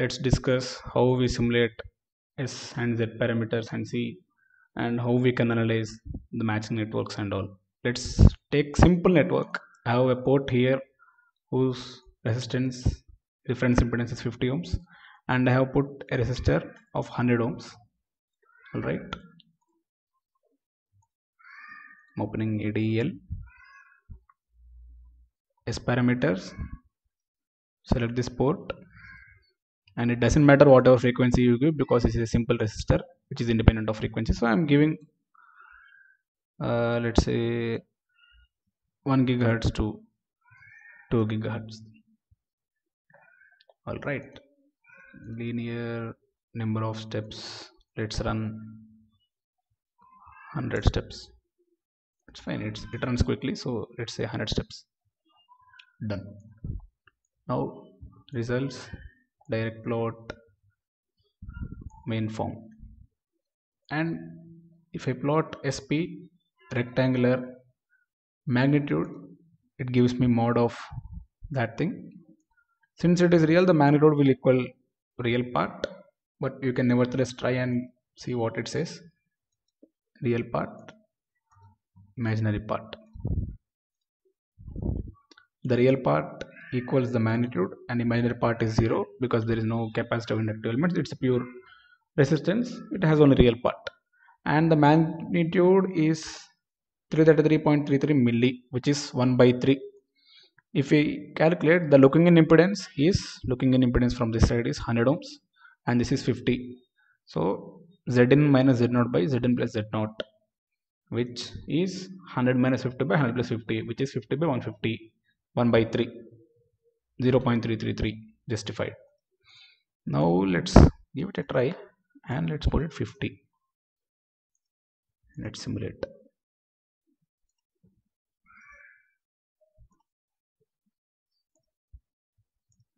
let's discuss how we simulate s and z parameters and see and how we can analyze the matching networks and all. Let's take simple network. I have a port here whose resistance reference impedance is 50 ohms and i have put a resistor of 100 ohms. All right. I'm opening ADEL S parameters. Select this port and it doesn't matter whatever frequency you give because is a simple resistor which is independent of frequency. So I'm giving uh, let's say 1 gigahertz to 2 gigahertz. All right. Linear number of steps. Let's run 100 steps. It's fine. It's it runs quickly. So let's say 100 steps. Done. Now results direct plot main form. And if I plot SP rectangular magnitude it gives me mod of that thing. Since it is real the magnitude will equal real part but you can nevertheless try and see what it says. Real part imaginary part. The real part equals the magnitude and imaginary part is zero because there is no capacitive inductive elements it's a pure resistance it has only real part. And the magnitude is 333.33 milli which is 1 by 3 if we calculate the looking in impedance is looking in impedance from this side is 100 ohms and this is 50 so zin minus z0 by zin plus z0 which is 100 minus 50 by 100 plus 50 which is 50 by 150 1 by 3 0.333 justified. Now let's give it a try and let's put it 50 let's simulate.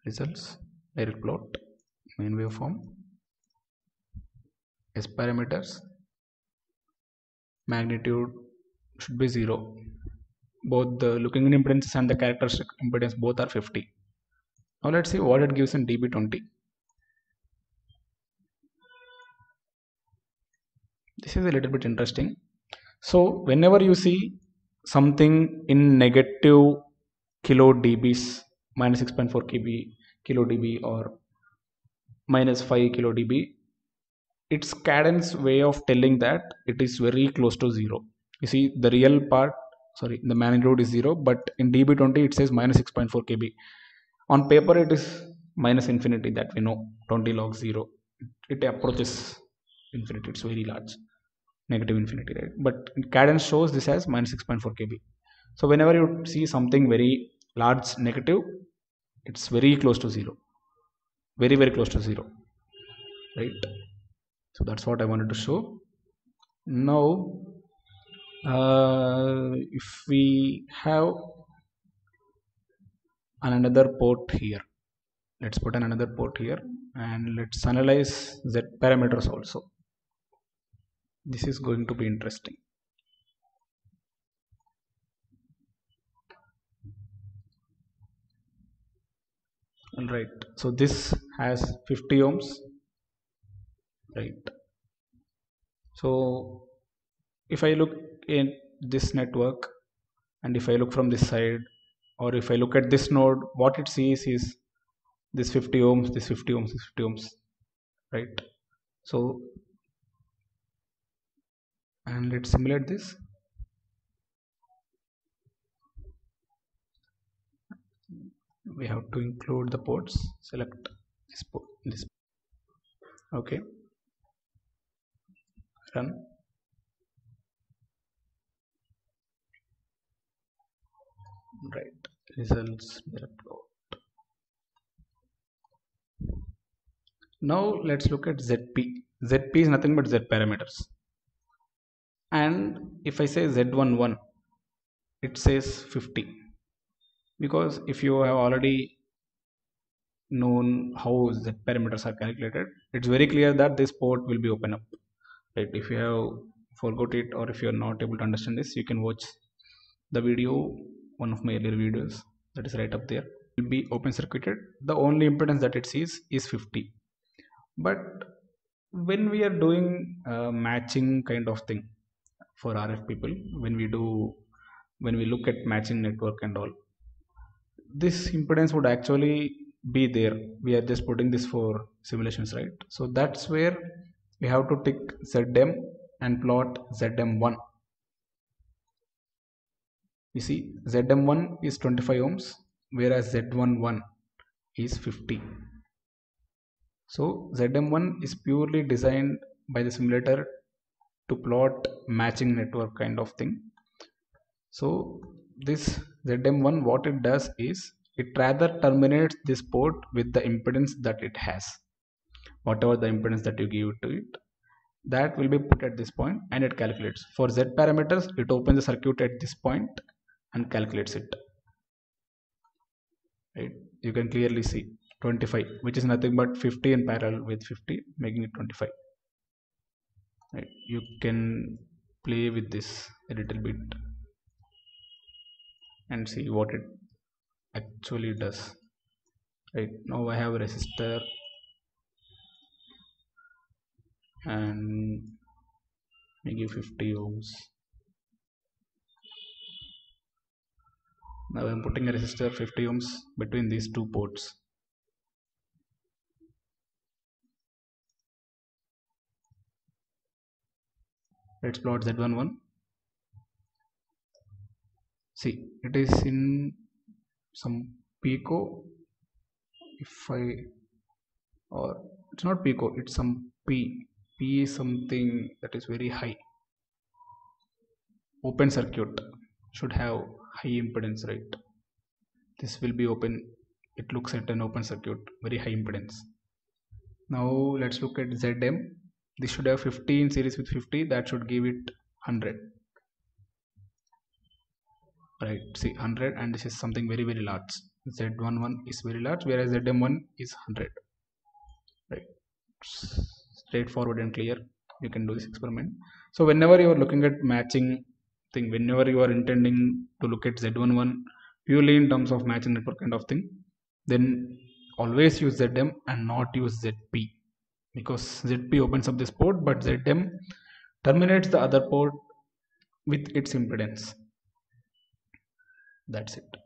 Results direct plot main waveform s parameters magnitude should be 0 both the looking in impedances and the characteristic impedance both are 50 now let's see what it gives in db20 this is a little bit interesting. So whenever you see something in negative kilo dbs minus 6.4 kb kilo db or minus 5 kilo db its cadence way of telling that it is very close to zero. You see the real part sorry the magnitude is zero but in db20 it says minus 6.4 kb on paper it is minus infinity that we know. 20 log 0 it approaches infinity. It's very large. Negative infinity right? But cadence shows this as minus 6.4 kb. So whenever you see something very large negative it's very close to zero. Very very close to zero. Right? So that's what i wanted to show. Now uh, if we have another port here. Let's put an another port here and let's analyze z parameters also. This is going to be interesting. All right. So this has 50 ohms. Right. So if i look in this network and if i look from this side or if i look at this node what it sees is this 50 ohms this 50 ohms this 50 ohms right? So and let's simulate this. We have to include the ports. Select this port this okay. Run. Right results plot now let's look at zp zp is nothing but z parameters. And if i say z11 it says 50 because if you have already known how z parameters are calculated it's very clear that this port will be open up. Right? If you have forgot it or if you are not able to understand this you can watch the video one of my earlier videos that is right up there. Will be open circuited. The only impedance that it sees is 50 but when we are doing matching kind of thing for RF people when we do when we look at matching network and all this impedance would actually be there. We are just putting this for simulations right? So that's where we have to tick ZM and plot ZM1 you see ZM1 is 25 ohms whereas Z11 is 50 so ZM1 is purely designed by the simulator to plot matching network kind of thing. So this ZM1 what it does is it rather terminates this port with the impedance that it has. Whatever the impedance that you give to it that will be put at this point and it calculates. For z parameters it opens the circuit at this point and calculates it. Right? You can clearly see 25 which is nothing but 50 in parallel with 50 making it 25 right? You can play with this a little bit and see what it actually does. Right? Now I have a resistor and give 50 ohms now I'm putting a resistor 50 ohms between these two ports. Let's plot Z11 see it is in some pico. If I or it's not pico it's some P P is something that is very high. Open circuit should have high impedance right this will be open. It looks at an open circuit very high impedance. Now let's look at ZM. This should have 50 in series with 50 that should give it 100 right see 100 and this is something very very large. Z11 is very large whereas zm1 is 100 right. Straightforward and clear. You can do this experiment. So whenever you are looking at matching thing whenever you are intending to look at z11 purely in terms of matching network kind of thing then always use zm and not use zp because zp opens up this port but zm terminates the other port with its impedance. That's it